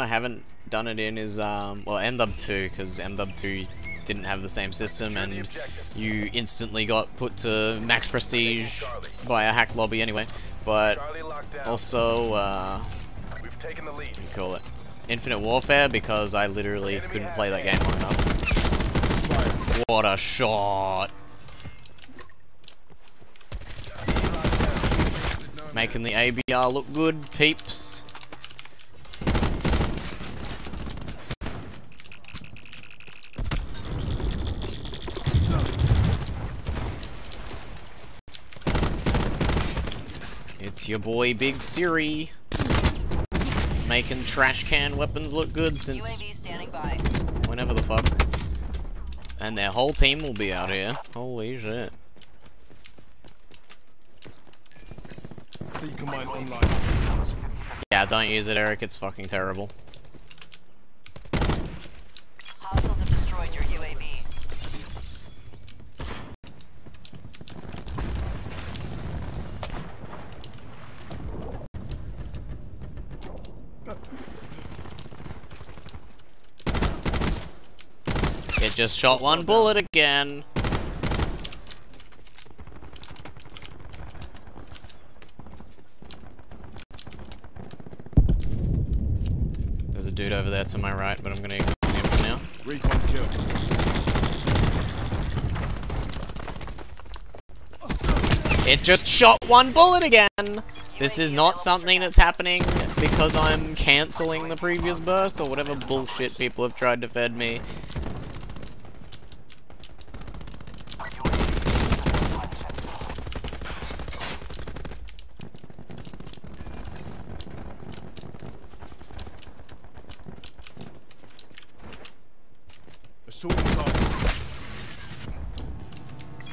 I haven't done it in is, um, well, MW 2, because MW 2 didn't have the same system, and you instantly got put to max prestige by a hacked lobby anyway. But also, uh, what do you call it? Infinite Warfare, because I literally couldn't play that game long enough. What a shot! Making the ABR look good, peeps. It's your boy Big Siri. Making trash can weapons look good since whenever the fuck. And their whole team will be out here. Holy shit. Yeah, don't use it, Eric. It's fucking terrible. Hostiles have destroyed your UAV. It just shot one bullet again. There's a dude over there to my right, but I'm gonna ignore him for now. Recon kill. It just shot one bullet again! This is not something that's happening because I'm cancelling the previous burst or whatever bullshit people have tried to fed me. Assaulting target.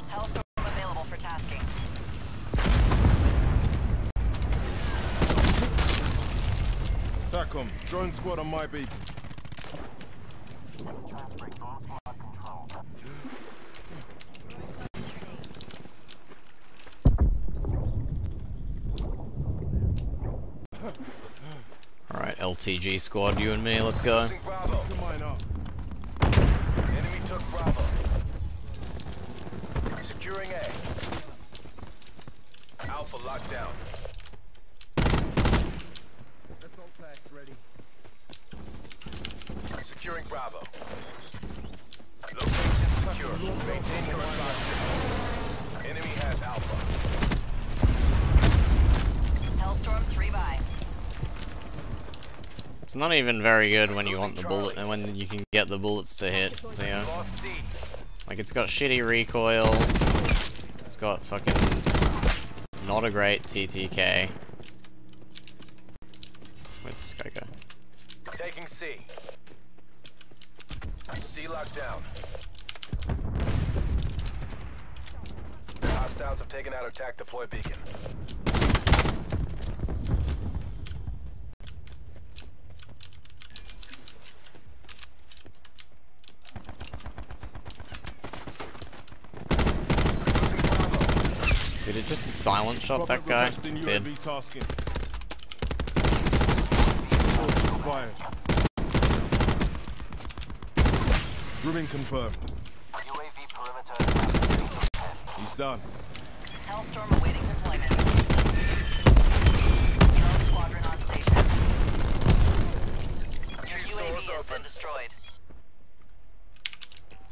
Hellstorm available for tasking. TACOM, drone squad on my beacon. Alright, LTG squad, you and me, let's go. Bravo. The mine up. Enemy took Bravo. Securing A. not even very good when you want the bullet and when you can get the bullets to hit. So, Like it's got shitty recoil. It's got fucking not a great TTK. Where'd this guy go? Taking C. C locked down. Hostiles have taken out attack deploy beacon. Losing Bravo. Did it just silent shot that guy? requesting Did. UAV tasking. Assault expired. Rooming confirmed. UAV perimeter He's done. Hellstorm awaiting deployment. Drone squadron on station. Your UAV has been destroyed.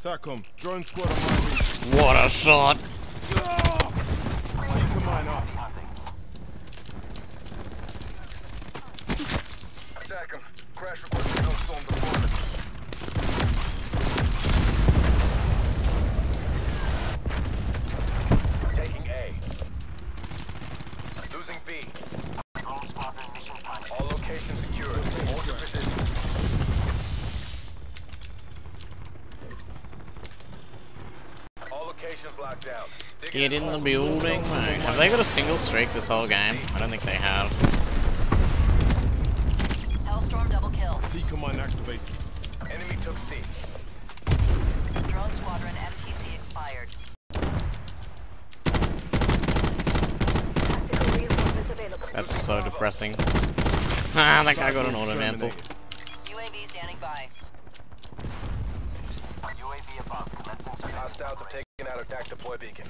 TACOM, drone squad on my beacon. What a shot! Mine up. Attack him. Crash requesting Hellstorm deployment. Taking A. Losing B. All locations secured. Hold your. All locations locked down. Digging Get in the building, mate. Have they got a single streak this whole game? I don't think they have. Hellstorm double kill. Seeker mine activated. Enemy took C. Drone squadron MTC expired. Tactical reinforcements available. That's so depressing. Ah, that guy got an auto mantle. Terminated. Standing by. UAV above. Commencing Hostiles have taken out attack deploy beacon.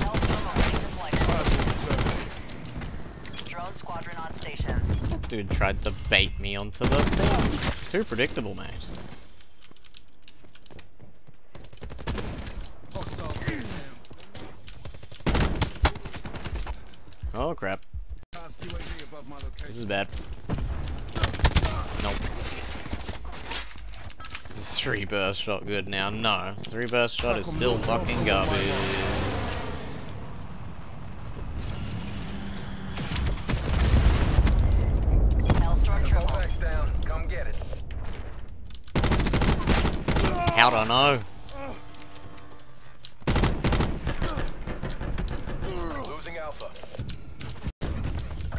Hellstorm awaiting deployment. Passive determined. Drone squadron on station. Dude tried to bait me onto the thing. It's too predictable, mate. Oh crap. Task UAV above my location. This is bad. Nope. Three burst shot good now? No. Three burst shot is still fucking garbage. It. How'd I know? Losing Alpha.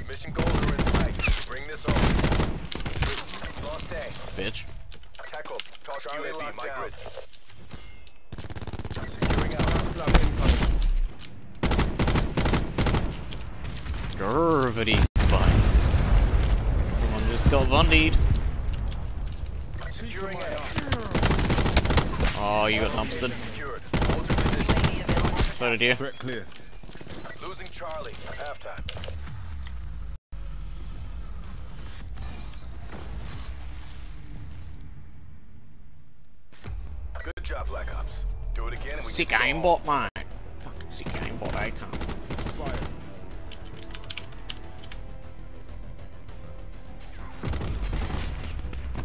Mission goals are in sight. Bring this home. Lost A. Bitch. Tackled. Toss UAV. My grid. Securing Alpha. Slap incoming. Gravity spikes. Someone just got bundied. Securing A. Oh, you got dumpstered. Secured. Hold your position. UAV available. So did you. Threat clear. Losing Charlie. Halftime. Good job, Black Ops. Do it again and we Sick get to go aimbot, mate. Fucking sick aimbot, I can't. Fire.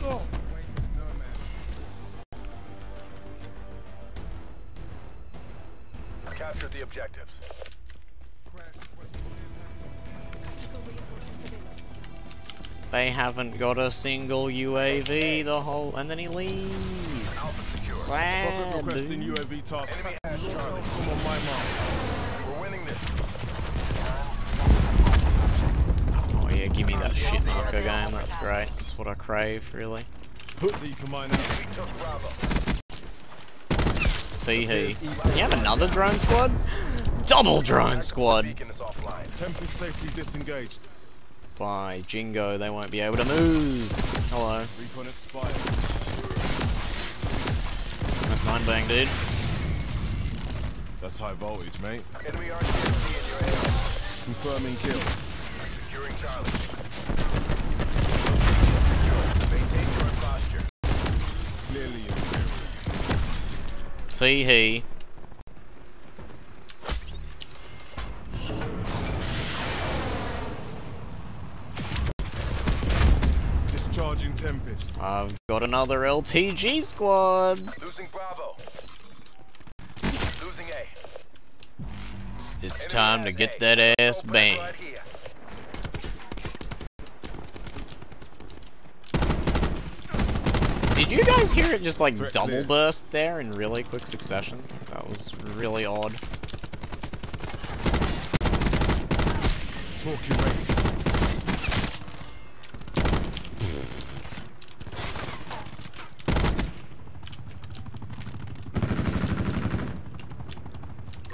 Oh. Wasted no man. home. Capture the objectives. They haven't got a single UAV the whole, and then he leaves. Requesting. UAV task. Come on my. We're winning this. Oh yeah, give me that shit marker game. That's great. That's what I crave, really. See he. You have another drone squad? Double drone squad. Tempest safely disengaged. By Jingo, they won't be able to move. Hello. Recon. That's nine bang, dude. That's high voltage, mate. Enemy RC-XD in your AO. Confirming kill. Securing Charlie. Maintain your posture. Clearly inferior. See he. Discharging Tempest. I've got another LTG squad. Losing Bravo. Losing A. It's, it's time to get A. that ass Assault banged. right. Did you guys hear it just like Threat double clear. burst there in really quick succession? That was really odd. Talking race.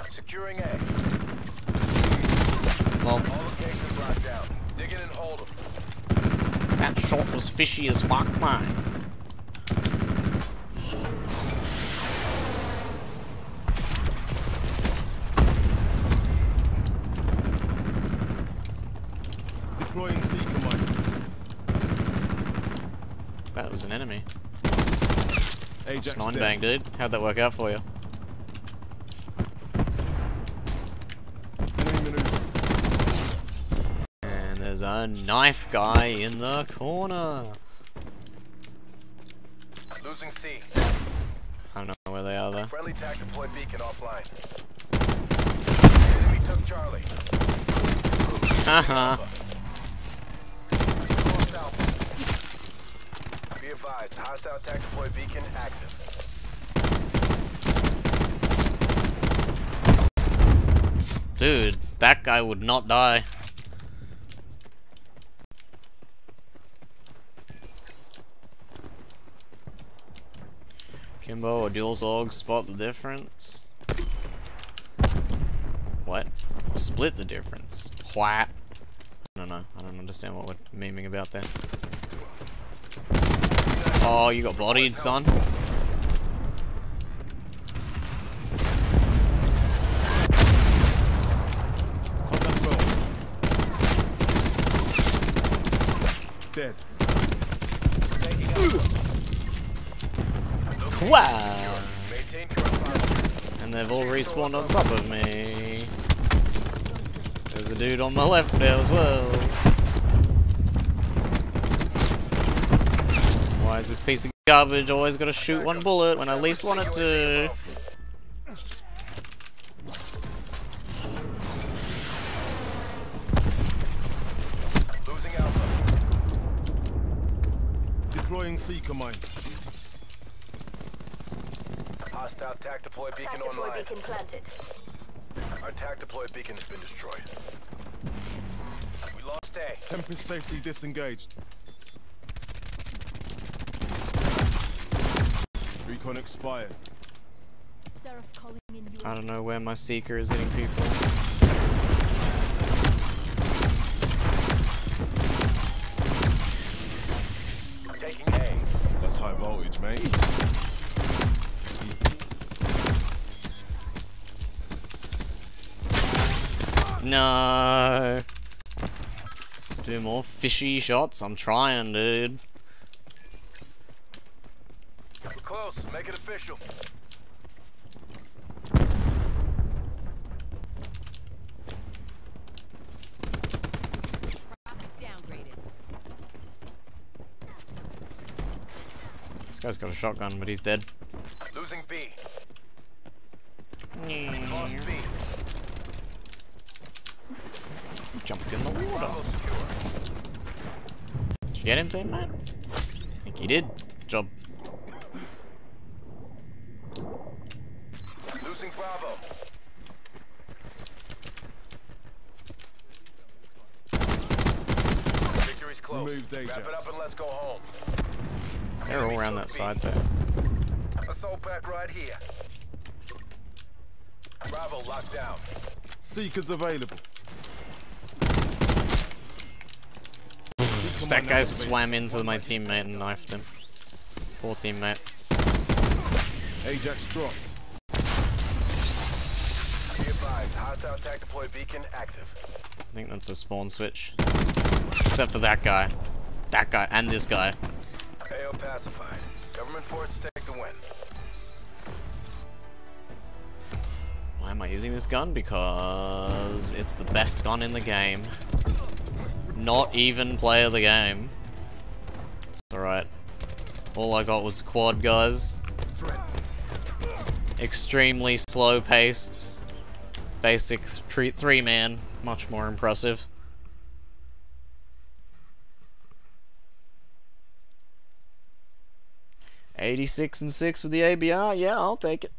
Securing A. Well, All locations locked down. Dig in and hold them. that shot was fishy as fuck. Deploying C command. That was an enemy. Ajax nine bang, dude. How'd that work out for you? Enemy maneuver. And there's a knife guy in the corner. Losing C. I don't know where they are though. Friendly tac deployed beacon offline. Enemy took Charlie. Lost Alpha. Be advised, hostile tac deployed beacon active. Dude, that guy would not die. Kimbo or Dual Zog, spot the difference. What? Split the difference. What? I don't know. I don't understand what we're memeing about there. Oh, you got bodied, son. Contact well. Dead. Wow. And they've all respawned on top of me. There's a dude on my left there as well. Why is this piece of garbage always gotta shoot one bullet when I least want it to? Deploying Seeker mine. Hostile TAC deploy beacon Tactical online. beacon planted. Our TAC deploy beacon has been destroyed. We lost A. Tempest safely disengaged. Recon expired. Seraph calling in. I don't know where my seeker is hitting people. Taking A. That's high voltage, mate. No. Do more fishy shots. I'm trying, dude. We're close. Make it official. This guy's got a shotgun, but he's dead. Losing B. Lost B. Jumped in the water. Did you get him, teammate? I think he did. Good job. Losing Bravo. Victory's close. Removed Wrap Ajax. it up and let's go home. They're all around that side there. Assault pack right here. Bravo locked down. Seekers available. That mine guy swam into my teammate and knifed him. Poor teammate. Ajax dropped. Be advised, hostile attack deploy beacon active. I think that's a spawn switch. Except for that guy. That guy and this guy. AO pacified. Government forces take the win. Why am I using this gun? Because it's the best gun in the game. Not even play of the game. It's alright. All I got was quad guys. Extremely slow paced. Basic three, three man. Much more impressive. Eighty-six and six with the ABR. Yeah, I'll take it.